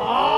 아!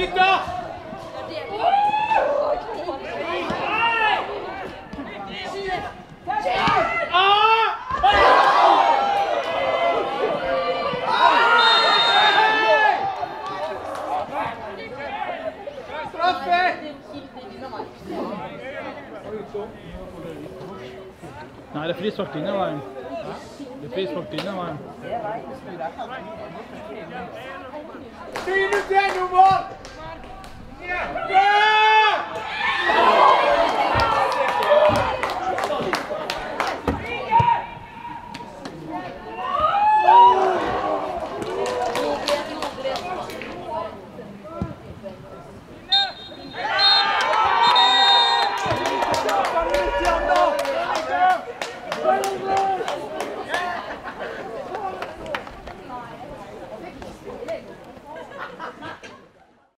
Viktor! Nei, det er frispark denne veien. Det er frispark denne veien.